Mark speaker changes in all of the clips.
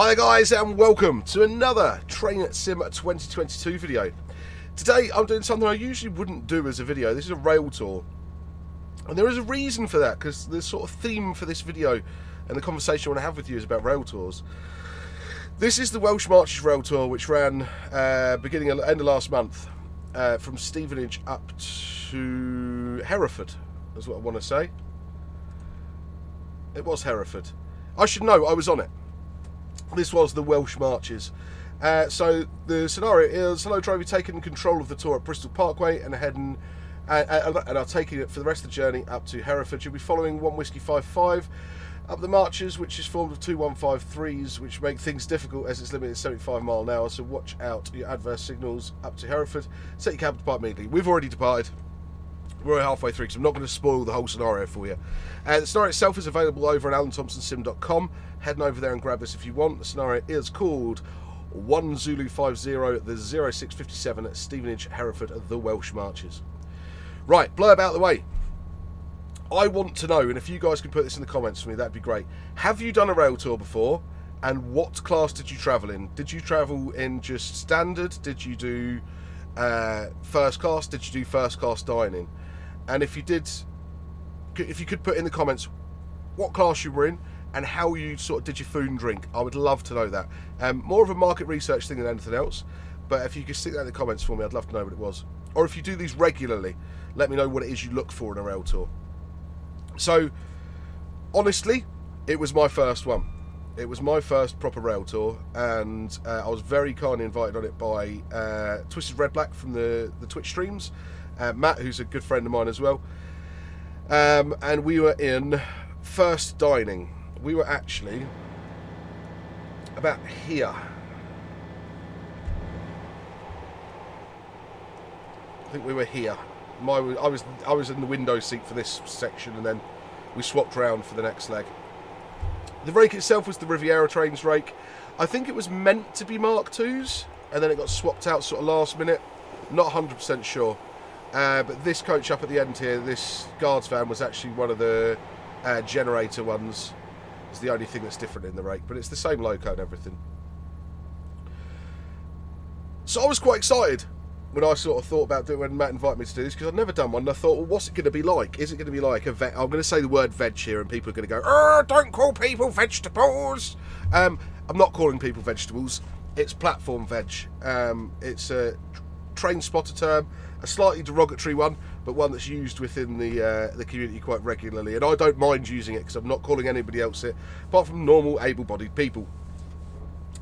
Speaker 1: Hi guys and welcome to another Train Sim 2022 video. Today I'm doing something I usually wouldn't do as a video. This is a rail tour. And there is a reason for that because the sort of theme for this video and the conversation I want to have with you is about rail tours. This is the Welsh Marches Rail Tour which ran uh, beginning end of last month uh, from Stevenage up to Hereford is what I want to say. It was Hereford. I should know, I was on it. This was the Welsh Marches. Uh, so the scenario is hello driver taking control of the tour at Bristol Parkway and heading uh, uh, and are taking it for the rest of the journey up to Hereford. You'll be following one whiskey five five up the marches, which is formed of two one five threes, which make things difficult as it's limited to 75 mile an hour. So watch out your adverse signals up to Hereford. Set your cab depart immediately. We've already departed. We're halfway through, so I'm not going to spoil the whole scenario for you. Uh, the scenario itself is available over at alanthomsonsim.com. Head over there and grab this if you want. The scenario is called 1 Zulu 50, the 0657 at Stevenage, Hereford, the Welsh Marches. Right, blow about the way. I want to know, and if you guys can put this in the comments for me, that'd be great. Have you done a rail tour before? And what class did you travel in? Did you travel in just standard? Did you do uh, first class? Did you do first class dining? And if you did, if you could put in the comments what class you were in and how you sort of did your food and drink, I would love to know that. Um, more of a market research thing than anything else, but if you could stick that in the comments for me, I'd love to know what it was. Or if you do these regularly, let me know what it is you look for in a rail tour. So, honestly, it was my first one. It was my first proper rail tour, and uh, I was very kindly invited on it by uh, Twisted Red Black from the, the Twitch streams uh, Matt, who's a good friend of mine as well. Um, and we were in First Dining. We were actually about here. I think we were here. My, I was I was in the window seat for this section, and then we swapped around for the next leg. The rake itself was the Riviera Trains rake. I think it was meant to be Mark Twos, and then it got swapped out sort of last minute. Not 100% sure. Uh, but this coach up at the end here, this guards van was actually one of the uh, generator ones. It's the only thing that's different in the rake, but it's the same loco and everything. So I was quite excited when I sort of thought about doing when Matt invited me to do this because I'd never done one. And I thought, well, what's it going to be like? Is it going to be like a vet? I'm going to say the word veg here, and people are going to go, "Don't call people vegetables." Um, I'm not calling people vegetables. It's platform veg. Um, it's a train spotter term a slightly derogatory one, but one that's used within the uh, the community quite regularly. And I don't mind using it because I'm not calling anybody else it, apart from normal able-bodied people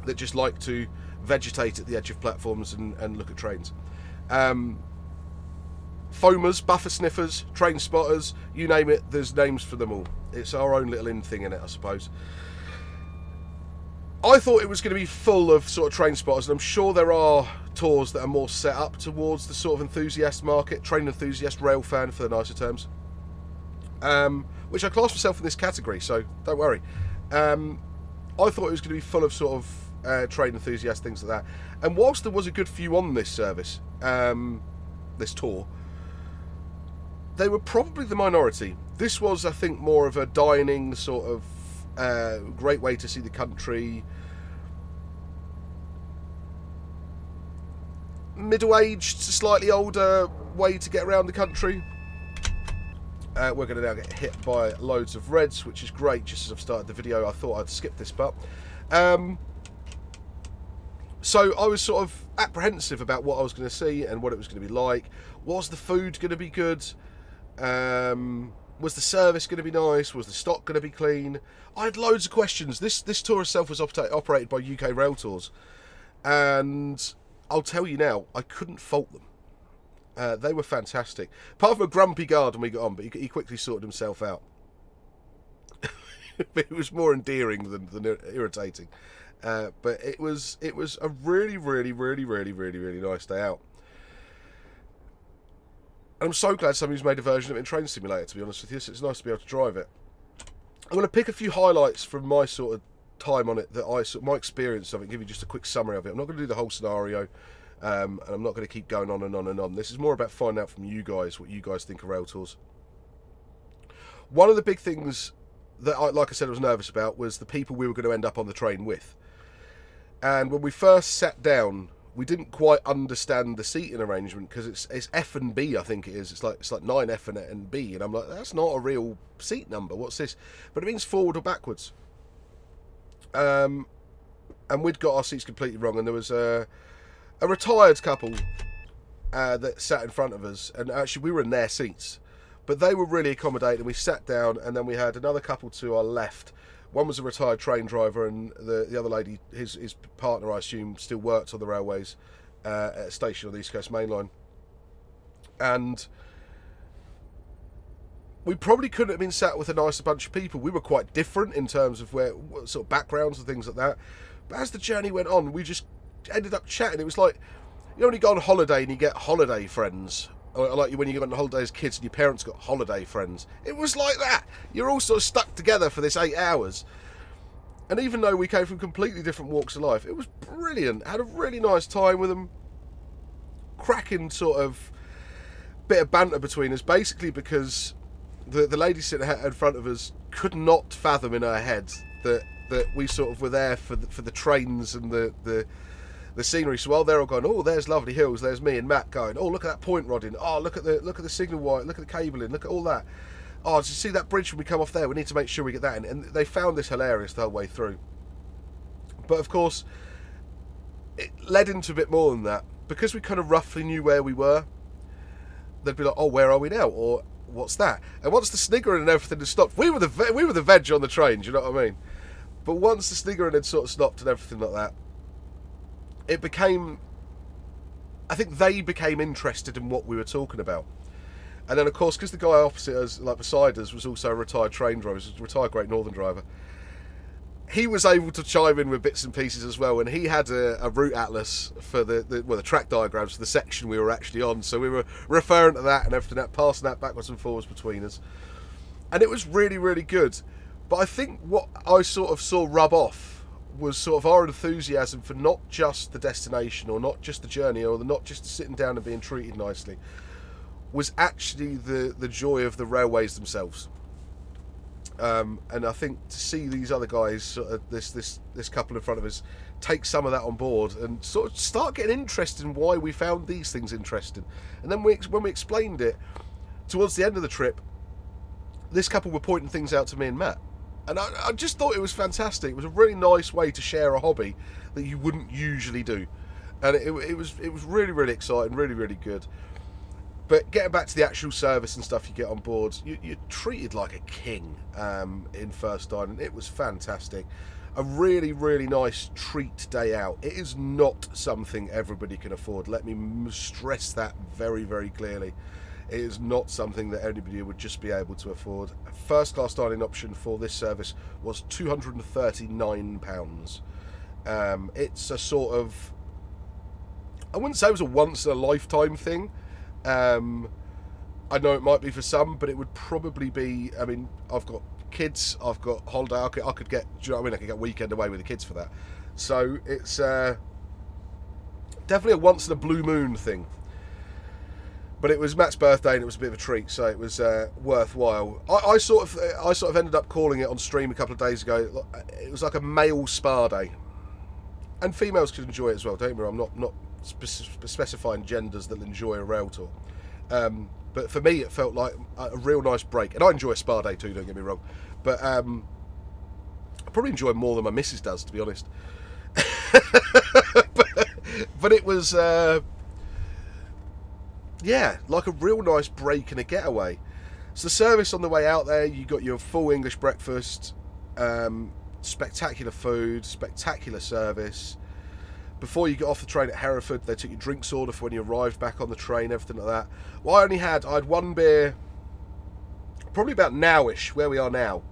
Speaker 1: that just like to vegetate at the edge of platforms and, and look at trains. Um, foamers, buffer sniffers, train spotters, you name it, there's names for them all. It's our own little in thing in it, I suppose. I thought it was going to be full of sort of train spotters, and I'm sure there are tours that are more set up towards the sort of enthusiast market, train enthusiast, rail fan for the nicer terms. Um, which I class myself in this category, so don't worry. Um, I thought it was going to be full of sort of uh, train enthusiast things like that. And whilst there was a good few on this service, um, this tour, they were probably the minority. This was, I think, more of a dining sort of uh, great way to see the country. Middle-aged, slightly older way to get around the country. Uh, we're going to now get hit by loads of reds, which is great. Just as I've started the video, I thought I'd skip this part. Um, so I was sort of apprehensive about what I was going to see and what it was going to be like. Was the food going to be good? Um, was the service going to be nice? Was the stock going to be clean? I had loads of questions. This this tour itself was op operated by UK Rail Tours, and I'll tell you now, I couldn't fault them. Uh, they were fantastic. Apart from a grumpy guard when we got on, but he, he quickly sorted himself out. it was more endearing than, than irritating. Uh, but it was it was a really, really, really, really, really, really nice day out. I'm so glad somebody's made a version of it in Train Simulator, to be honest with you. So it's nice to be able to drive it. I'm going to pick a few highlights from my sort of time on it, that I my experience of it, give you just a quick summary of it. I'm not going to do the whole scenario, um, and I'm not going to keep going on and on and on. This is more about finding out from you guys what you guys think of rail tours. One of the big things that, I, like I said, I was nervous about was the people we were going to end up on the train with. And when we first sat down, we didn't quite understand the seating arrangement because it's it's F and B, I think it is. It's like it's like nine F and, and B, and I'm like, that's not a real seat number. What's this? But it means forward or backwards. Um, and we'd got our seats completely wrong, and there was a a retired couple uh, that sat in front of us, and actually we were in their seats, but they were really accommodating. We sat down, and then we had another couple to our left. One was a retired train driver, and the the other lady, his his partner, I assume, still worked on the railways uh, at a station on the East Coast Main Line, and we probably couldn't have been sat with a nicer bunch of people. We were quite different in terms of where sort of backgrounds and things like that. But as the journey went on, we just ended up chatting. It was like you only go on holiday and you get holiday friends, Uh, like you when you go on holiday as kids and your parents got holiday friends. It was like that. You're all sort of stuck together for this eight hours. And even though we came from completely different walks of life, it was brilliant. Had a really nice time with them. Cracking sort of bit of banter between us, basically because the the lady sitting in front of us could not fathom in her head that that we sort of were there for the, for the trains and the the the scenery. So while they're all going, oh, there's lovely hills. There's me and Matt going, oh, look at that point rodding. Oh, look at the look at the signal wire. Look at the cabling. Look at all that. Oh, did you see that bridge when we come off there? We need to make sure we get that in. And they found this hilarious the whole way through. But of course, it led into a bit more than that because we kind of roughly knew where we were. They'd be like, oh, where are we now? Or what's that? And once the sniggering and everything had stopped, we were the we were the veg on the train. Do you know what I mean? But once the sniggering had sort of stopped and everything like that, it became. I think they became interested in what we were talking about. And then, of course, because the guy opposite us, like beside us, was also a retired train driver, was a retired Great Northern driver, he was able to chime in with bits and pieces as well. And he had a, a route atlas for the, the, well, the track diagrams for the section we were actually on. So we were referring to that and everything, that, passing that backwards and forwards between us. And it was really, really good. But I think what I sort of saw rub off was sort of our enthusiasm for not just the destination or not just the journey or the, not just sitting down and being treated nicely was actually the, the joy of the railways themselves. Um, and I think to see these other guys, of this this this couple in front of us, take some of that on board and sort of start getting interested in why we found these things interesting. And then we, when we explained it towards the end of the trip, this couple were pointing things out to me and Matt, and I, I just thought it was fantastic. It was a really nice way to share a hobby that you wouldn't usually do, and it, it was it was really really exciting, really really good. But getting back to the actual service and stuff you get on board, you, are treated like a king um, in First Dining. It was fantastic. A really, really nice treat day out. It is not something everybody can afford. Let me stress that very, very clearly. It is not something that anybody would just be able to afford. First class dining option for this service was £239. Um, it's a sort of, I wouldn't say it was a once in a lifetime thing um, I know it might be for some, but it would probably be. I mean, I've got kids. I've got holiday. I could, I could get. Do you know what I mean? I could get weekend away with the kids for that. So it's uh, definitely a once in a blue moon thing. But it was Matt's birthday and it was a bit of a treat, so it was uh, worthwhile. I, I, sort of, I sort of ended up calling it on stream a couple of days ago. It was like a male spa day, and females could enjoy it as well. Don't me. I'm not not specifying genders that enjoy a rail tour. Um, but for me, it felt like a real nice break. And I enjoy a spa day too, don't get me wrong. But um, I probably enjoy more than my missus does, to be honest. but, but, it was, uh, yeah, like a real nice break and a getaway. So the service on the way out there, you got your full English breakfast, um, spectacular food, spectacular service before you got off the train at Hereford, they took your drinks order for when you arrived back on the train, everything like that. Well, I only had, I had one beer, probably about nowish, where we are now.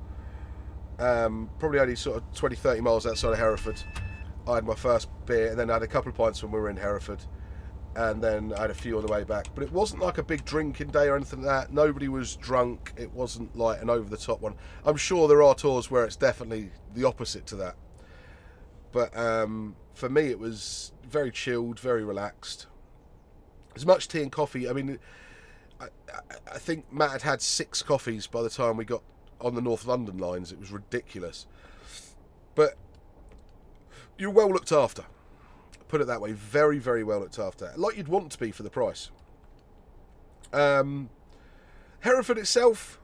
Speaker 1: Um, probably only sort of 20, 30 miles outside of Hereford. I had my first beer, and then I had a couple of pints when we were in Hereford. And then I had a few on the way back. But it wasn't like a big drinking day or anything like that. Nobody was drunk. It wasn't like an over the top one. I'm sure there are tours where it's definitely the opposite to that. But um, for me, it was very chilled, very relaxed. As much tea and coffee. I mean, I, I think Matt had had six coffees by the time we got on the North London lines. It was ridiculous. But you're well looked after. Put it that way, very, very well looked after, like you'd want to be for the price. Um, Hereford itself,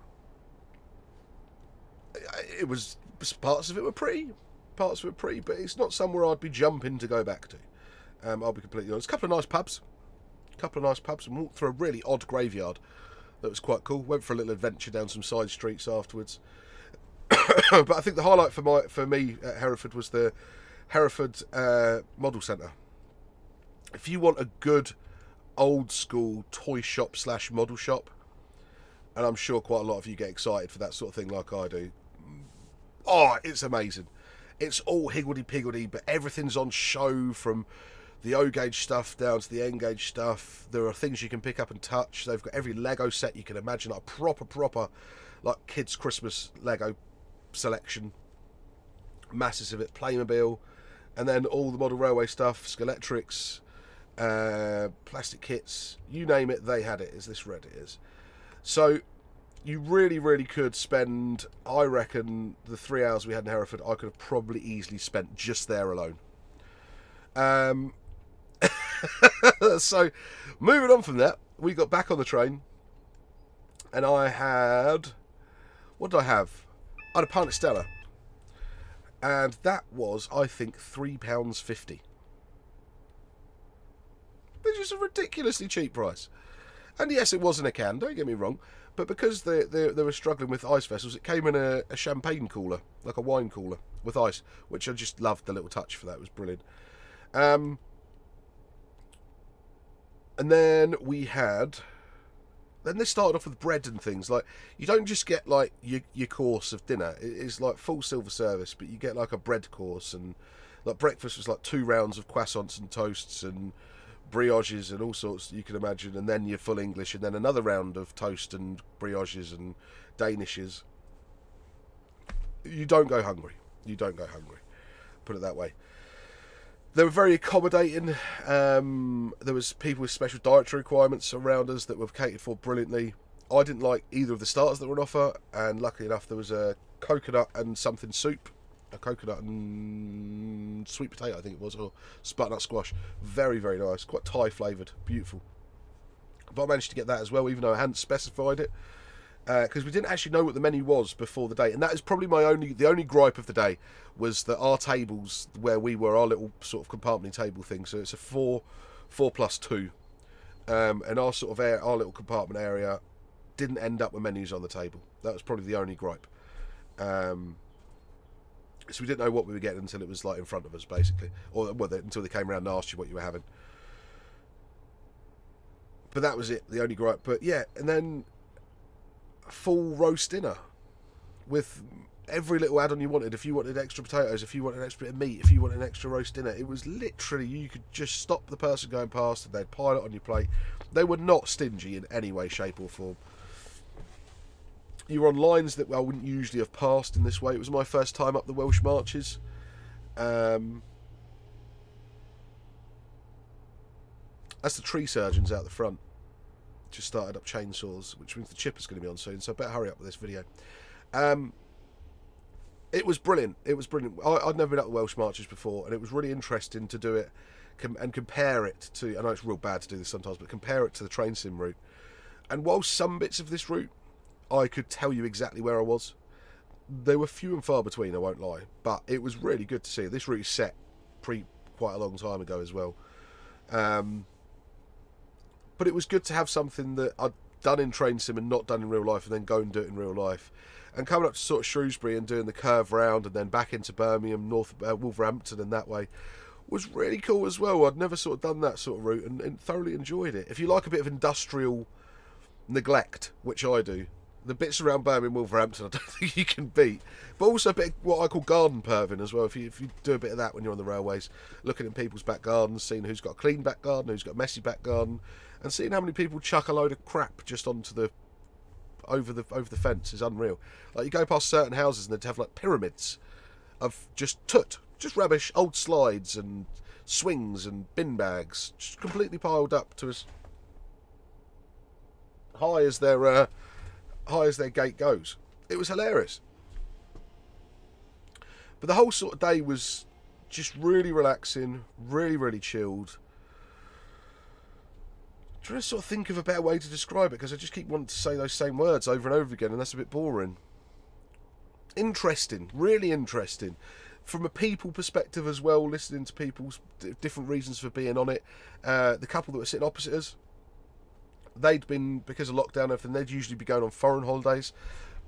Speaker 1: it was parts of it were pretty, parts of it pretty, but it's not somewhere I'd be jumping to go back to. Um, I'll be completely honest. A couple of nice pubs, a couple of nice pubs, and walked through a really odd graveyard that was quite cool. Went for a little adventure down some side streets afterwards. but I think the highlight for my for me at Hereford was the Hereford uh, Model Centre. If you want a good old school toy shop slash model shop, and I'm sure quite a lot of you get excited for that sort of thing like I do. Oh, it's amazing. It's all higgledy piggledy, but everything's on show from the O gauge stuff down to the N gauge stuff. There are things you can pick up and touch. They've got every Lego set you can imagine, like proper, proper, like kids' Christmas Lego selection. Masses of it, Playmobil, and then all the model railway stuff, Scalextrics, uh, plastic kits, you name it, they had it. Is this red? is, So you really, really could spend, I reckon, the three hours we had in Hereford, I could have probably easily spent just there alone. Um, so moving on from that, we got back on the train and I had, what did I have? I had a Panic Stella. And that was, I think, £3.50 just a ridiculously cheap price. And yes, it was in a can, don't get me wrong, but because they, they, they were struggling with ice vessels, it came in a, a, champagne cooler, like a wine cooler with ice, which I just loved the little touch for that. It was brilliant. Um, and then we had. Then they started off with bread and things like you don't just get like your, your course of dinner. It is like full silver service, but you get like a bread course and like breakfast was like two rounds of croissants and toasts and brioches and all sorts you can imagine, and then your full English, and then another round of toast and brioches and danishes. You don't go hungry. You don't go hungry. Put it that way they were very accommodating. Um, there was people with special dietary requirements around us that were catered for brilliantly. I didn't like either of the starters that were on offer, and luckily enough, there was a coconut and something soup, a coconut and sweet potato, I think it was, or butternut squash. Very, very nice, quite Thai flavoured, beautiful. But I managed to get that as well, even though I hadn't specified it because uh, we didn't actually know what the menu was before the day, and that is probably my only the only gripe of the day was that our tables where we were our little sort of compartment table thing. So it's a four four plus two, um, and our sort of air, our little compartment area didn't end up with menus on the table. That was probably the only gripe. Um, so we didn't know what we were getting until it was like in front of us, basically, or well, until they came around and asked you what you were having. But that was it, the only gripe. But yeah, and then full roast dinner with every little add-on you wanted. If you wanted extra potatoes, if you wanted extra bit of meat, if you wanted an extra roast dinner, it was literally you could just stop the person going past and they'd pile it on your plate. They were not stingy in any way, shape, or form. You were on lines that I wouldn't usually have passed in this way. It was my first time up the Welsh Marches. Um, that's the tree surgeons out the front just started up chainsaws, which means the chipper's going to be on soon, so I better hurry up with this video. Um, it was brilliant. It was brilliant. I, would never been up the Welsh Marches before, and it was really interesting to do it com and compare it to. I know it's real bad to do this sometimes, but compare it to the train sim route. And while some bits of this route, I could tell you exactly where I was. They were few and far between. I won't lie, but it was really good to see. This route is set pre quite a long time ago as well. Um, but it was good to have something that I'd done in train sim and not done in real life, and then go and do it in real life. And coming up to sort of Shrewsbury and doing the curve round, and then back into Birmingham, North uh, Wolverhampton, and that way was really cool as well. I'd never sort of done that sort of route and, and thoroughly enjoyed it. If you like a bit of industrial neglect, which I do, the bits around Birmingham, Wolverhampton, I don't think you can beat. But also a bit of what I call garden perving as well. If you if you do a bit of that when you're on the railways, looking in people's back gardens, seeing who's got a clean back garden, who's got a messy back garden, and seeing how many people chuck a load of crap just onto the over the over the fence is unreal. Like you go past certain houses and they'd have like pyramids of just tut, just rubbish, old slides and swings and bin bags, just completely piled up to as high as their uh, high as their gate goes. It was hilarious. But the whole sort of day was just really relaxing, really, really chilled. I'm trying to sort of think of a better way to describe it because I just keep wanting to say those same words over and over again, and that's a bit boring. Interesting, really interesting. From a people perspective as well, listening to people's different reasons for being on it. Uh, the couple that were sitting opposite us, they'd been, because of lockdown and everything, they'd usually be going on foreign holidays.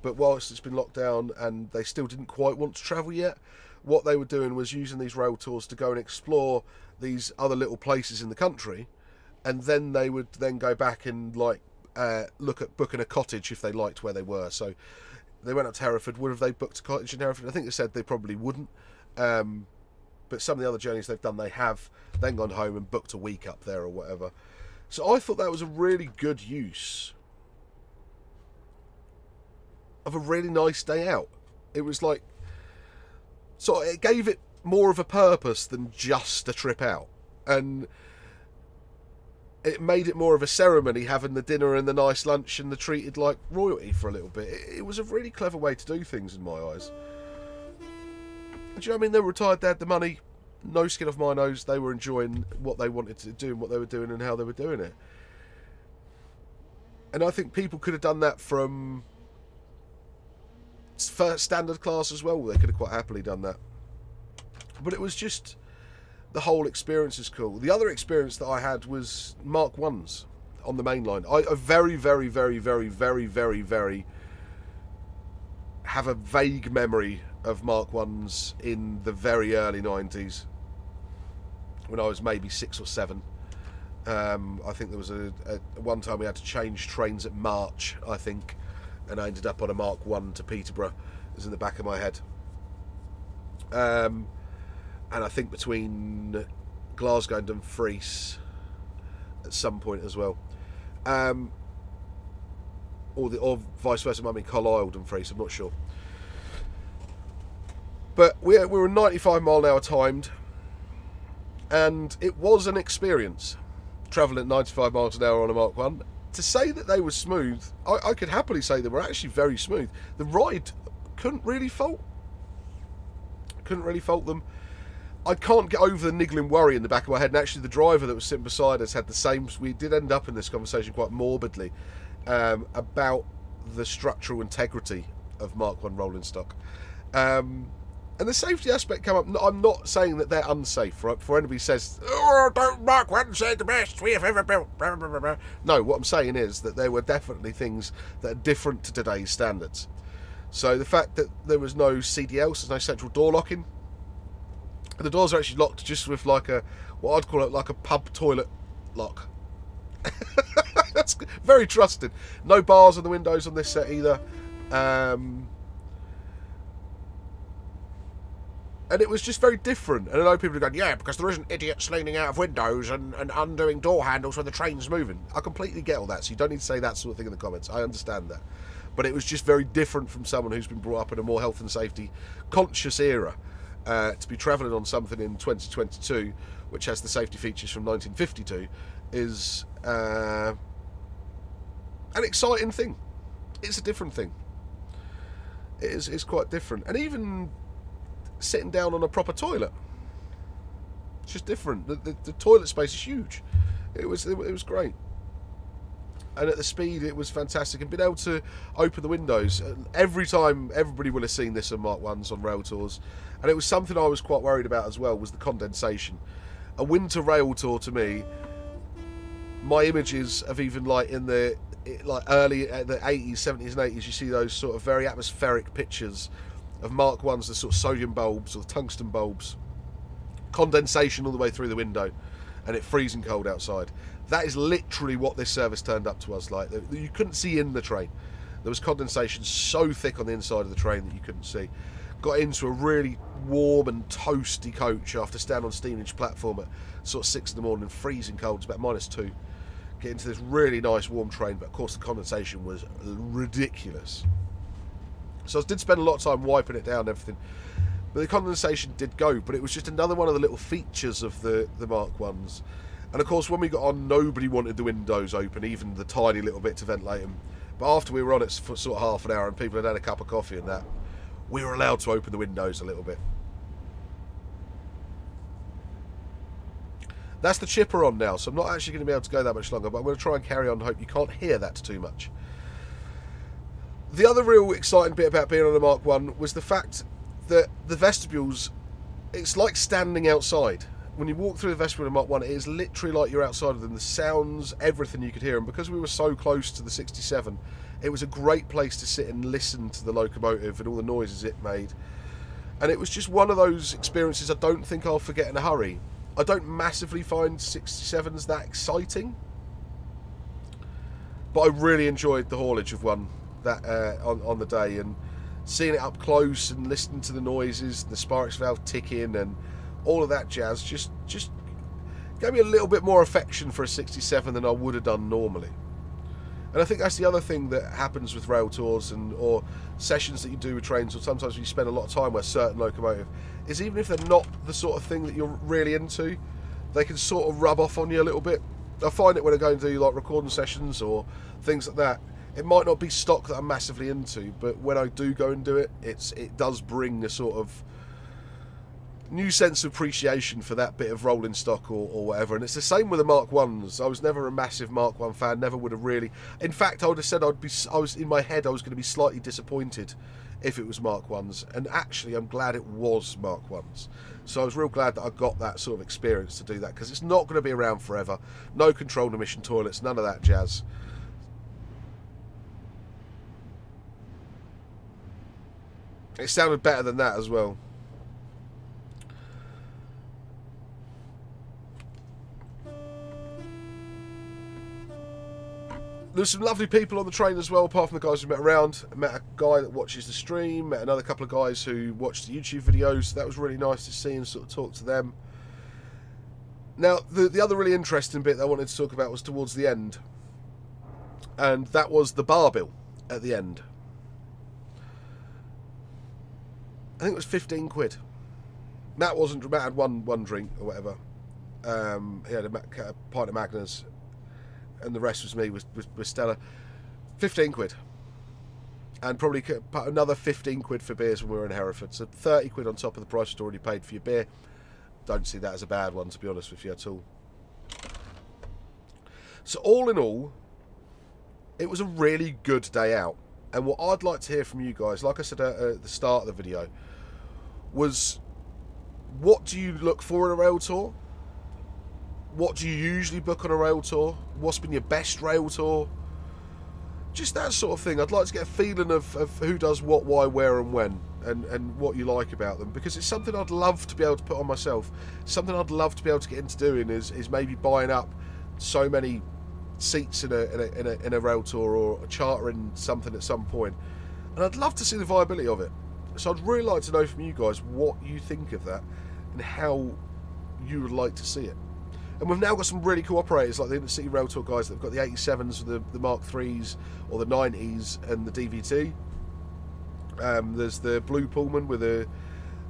Speaker 1: But whilst it's been locked down and they still didn't quite want to travel yet, what they were doing was using these rail tours to go and explore these other little places in the country, and then they would then go back and like uh, look at booking a cottage if they liked where they were. So they went up to Hereford. Would have they booked a cottage in Hereford? I think they said they probably wouldn't. Um, but some of the other journeys they've done, they have then gone home and booked a week up there or whatever. So I thought that was a really good use of a really nice day out. It was like so it gave it more of a purpose than just a trip out. And it made it more of a ceremony having the dinner and the nice lunch and the treated like royalty for a little bit. It, was a really clever way to do things in my eyes. Do you know what I mean? They were retired, they had the money, no skin off my nose. They were enjoying what they wanted to do and what they were doing and how they were doing it. And I think people could have done that from first standard class as well. They could have quite happily done that. But it was just the whole experience is cool. The other experience that I had was Mark Ones on the main line. I, I very, very, very, very, very, very, very have a vague memory of Mark Ones in the very early nineties when I was maybe six or seven. Um, I think there was a, a, one time we had to change trains at March. I think and I ended up on a Mark 1 to Peterborough. It was in the back of my head. Um, and I think between Glasgow and Dumfries at some point as well. Um, or, the, or vice versa, I mean Carlisle, Dumfries, I'm not sure. But we, we were 95 mile an hour timed, and it was an experience travelling at 95 miles an hour on a Mark 1 to say that they were smooth, I, I, could happily say they were actually very smooth. The ride couldn't really fault. Couldn't really fault them. I can't get over the niggling worry in the back of my head. And actually, the driver that was sitting beside us had the same. We did end up in this conversation quite morbidly um, about the structural integrity of Mark One rolling stock. Um, and the safety aspect come up. I'm not saying that they're unsafe, right? Before anybody says, "Oh, don't Mark one say the best we have ever built." No, what I'm saying is that there were definitely things that are different to today's standards. So the fact that there was no CDL, so there's no central door locking, the doors are actually locked just with like a what I'd call it like a pub toilet lock. That's very trusted. No bars on the windows on this set either. Um, and it was just very different. And I know people are going, yeah, because there isn't idiots leaning out of windows and, and undoing door handles when the train's moving. I completely get all that, so you don't need to say that sort of thing in the comments. I understand that. But it was just very different from someone who's been brought up in a more health and safety conscious era. Uh, to be travelling on something in 2022, which has the safety features from 1952, is uh, an exciting thing. It's a different thing. It is it's quite different. And even sitting down on a proper toilet. It's just different. The, the, the toilet space is huge. It was it, it was great and at the speed it was fantastic and being able to open the windows every time everybody will have seen this on mark ones on rail tours and it was something i was quite worried about as well was the condensation a winter rail tour to me my images of even like in the like early uh, the 80s 70s and 80s you see those sort of very atmospheric pictures of Mark 1s, the sort of sodium bulbs or the tungsten bulbs, condensation all the way through the window, and it freezing cold outside. That is literally what this service turned up to us like. You couldn't see in the train. There was condensation so thick on the inside of the train that you couldn't see. Got into a really warm and toasty coach after standing on Stevenage platform at sort of six in the morning, freezing cold. It's about minus two. Get into this really nice warm train, but of course the condensation was ridiculous. So I did spend a lot of time wiping it down and everything. But the condensation did go, but it was just another one of the little features of the, the Mark 1s. And of course, when we got on, nobody wanted the windows open, even the tiny little bit to ventilate them. But after we were on it for sort of half an hour and people had had a cup of coffee and that, we were allowed to open the windows a little bit. That's the chipper on now, so I'm not actually going to be able to go that much longer, but I'm going to try and carry on hope you can't hear that too much. The other real exciting bit about being on a Mark 1 was the fact that the vestibules, it's like standing outside. When you walk through the vestibule of Mark 1, it is literally like you're outside of them. The sounds, everything you could hear. And because we were so close to the 67, it was a great place to sit and listen to the locomotive and all the noises it made. And it was just one of those experiences I don't think I'll forget in a hurry. I don't massively find 67s that exciting, but I really enjoyed the haulage of one that uh, on on the day and seeing it up close and listening to the noises, the sparks valve ticking, and all of that jazz. Just just gave me a little bit more affection for a 67 than I would have done normally. And I think that's the other thing that happens with rail tours and or sessions that you do with trains, or sometimes you spend a lot of time with a certain locomotive, is even if they're not the sort of thing that you're really into, they can sort of rub off on you a little bit. I find it when I go and do like recording sessions or things like that. It might not be stock that I'm massively into, but when I do go and do it, it's it does bring a sort of new sense of appreciation for that bit of rolling stock or, or whatever. And it's the same with the Mark Ones. I was never a massive Mark One fan. Never would have really. In fact, I would have said I'd be. I was in my head. I was going to be slightly disappointed if it was Mark Ones. And actually, I'm glad it was Mark Ones. So I was real glad that I got that sort of experience to do that because it's not going to be around forever. No controlled emission toilets. None of that jazz. It sounded better than that as well. There's some lovely people on the train as well, apart from the guys we met around. I met a guy that watches the stream, met another couple of guys who watch the YouTube videos. That was really nice to see and sort of talk to them. Now, the, the other really interesting bit I wanted to talk about was towards the end. And that was the bar bill at the end. I think it was 15 quid. Matt wasn't, Matt had one, one drink or whatever. Um, he had a, a pint of Magners and the rest was me with, Stella. 15 quid. And probably another 15 quid for beers when we were in Hereford. So 30 quid on top of the price you'd already paid for your beer. Don't see that as a bad one, to be honest with you at all. So, all in all, it was a really good day out. And what I'd like to hear from you guys, like I said at, at the start of the video, was what do you look for in a rail tour? What do you usually book on a rail tour? What's been your best rail tour? Just that sort of thing. I'd like to get a feeling of, of who does what, why, where, and when, and, and what you like about them. Because it's something I'd love to be able to put on myself. Something I'd love to be able to get into doing is, is maybe buying up so many seats in a, in a, in a, in a rail tour or chartering something at some point. And I'd love to see the viability of it. So I'd really like to know from you guys what you think of that and how you would like to see it. And we've now got some really cool operators like the City Rail Tour guys that have got the 87s, the, the Mark 3s, or the 90s, and the DVT. Um, there's the Blue Pullman with the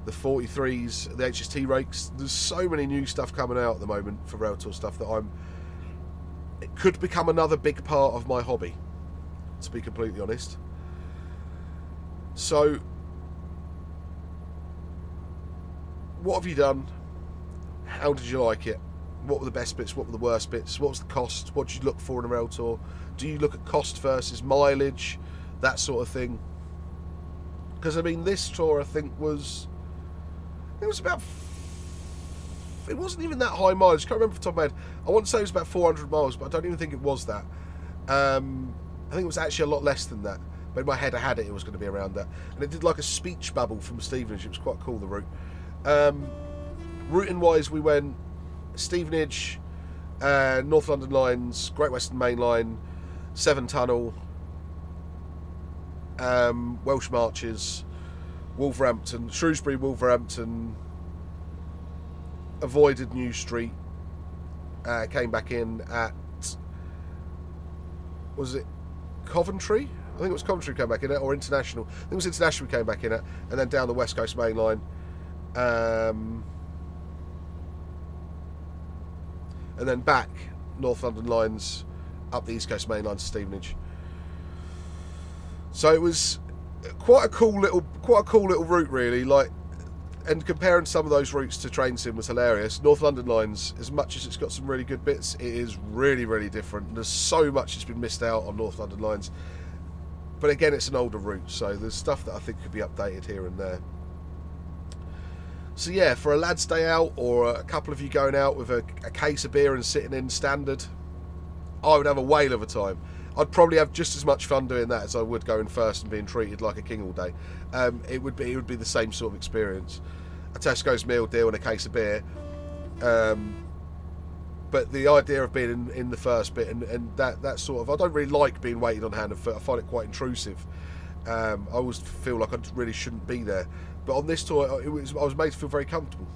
Speaker 1: the 43s, the HST rakes. There's so many new stuff coming out at the moment for Rail Tour stuff that I'm. It could become another big part of my hobby, to be completely honest. So, what have you done? How did you like it? what were the best bits, what were the worst bits, what was the cost, what did you look for in a rail tour? Do you look at cost versus mileage, that sort of thing? Because I mean, this tour I think was it was about it wasn't even that high mileage. I can't remember off the top of my head. I want to say it was about 400 miles, but I don't even think it was that. Um, I think it was actually a lot less than that. But in my head, I had it. It was going to be around that, and it did like a speech bubble from Stevenage. It was quite cool. The route. Um, routing wise, we went Stevenage, uh, North London Lines, Great Western Main Line, Severn Tunnel, um, Welsh Marches, Wolverhampton, Shrewsbury, Wolverhampton, avoided New Street, uh, came back in at, was it Coventry? I think it was Coventry came back in it, or International. I think it was International we came back in it, and then down the West Coast Main Line. Um, and then back North London lines up the East Coast Main Line to Stevenage. So it was quite a cool little, quite a cool little route, really. Like and comparing some of those routes to train sim was hilarious. North London lines, as much as it's got some really good bits, it is really, really different. There's so much that's been missed out on North London lines. But again, it's an older route, so there's stuff that I think could be updated here and there. So yeah, for a lad's day out, or a couple of you going out with a, a case of beer and sitting in standard, I would have a whale of a time. I'd probably have just as much fun doing that as I would going first and being treated like a king all day. Um, it would be it would be the same sort of experience. A Tesco's meal deal and a case of beer. Um, but the idea of being in, in the first bit and, and, that that sort of I don't really like being waited on hand and foot. I find it quite intrusive. Um, I always feel like I really shouldn't be there. But on this tour, it was I was made to feel very comfortable,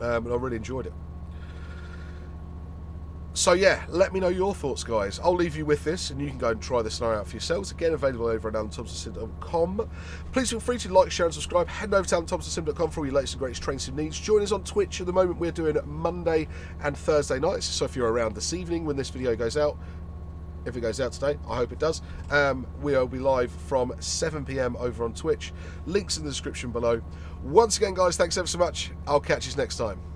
Speaker 1: um, and I really enjoyed it so yeah, let me know your thoughts, guys. I'll leave you with this, and you can go and try this scenario out for yourselves. Again, available over at AlanThomsonSim.com. Please feel free to like, share, and subscribe. Head over to AlanThomsonSim.com for all your latest and greatest train sim needs. Join us on Twitch at the moment. We're doing Monday and Thursday nights. So if you're around this evening when this video goes out, if it goes out today, I hope it does. Um, we'll be live from 7 pm over on Twitch. Links in the description below. Once again, guys, thanks ever so much. I'll catch you next time.